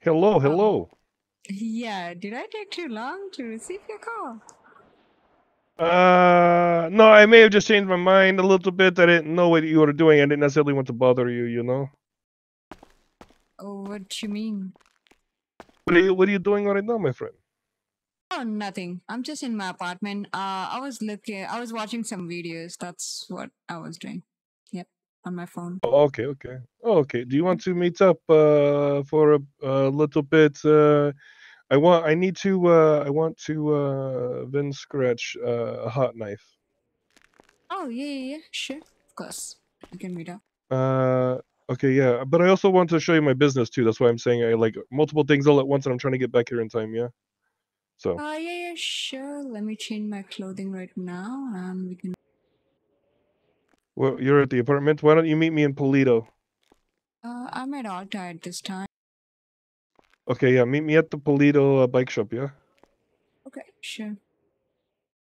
Hello, hello. yeah, did I take too long to receive your call? Uh, no, I may have just changed my mind a little bit. I didn't know what you were doing. I didn't necessarily want to bother you, you know? Oh, what do you mean? What are you, what are you doing right now, my friend? Oh, nothing. I'm just in my apartment. Uh, I was looking, I was watching some videos. That's what I was doing. Yep, on my phone. Oh, okay, okay. Oh, okay. Do you want to meet up uh for a, a little bit? Uh I want I need to uh I want to uh then scratch uh, a hot knife. Oh, yeah, yeah, yeah, sure. Of course. We can meet up. Uh okay, yeah. But I also want to show you my business too. That's why I'm saying I like multiple things all at once and I'm trying to get back here in time, yeah. So, Uh, yeah, yeah, sure. Let me change my clothing right now and we can. well, you're at the apartment. Why don't you meet me in Paleto? Uh, I'm at Alta at this time. Okay, yeah, meet me at the Paleto uh, bike shop, yeah? Okay, sure.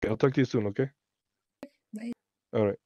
Okay, I'll talk to you soon, okay? Bye. All right.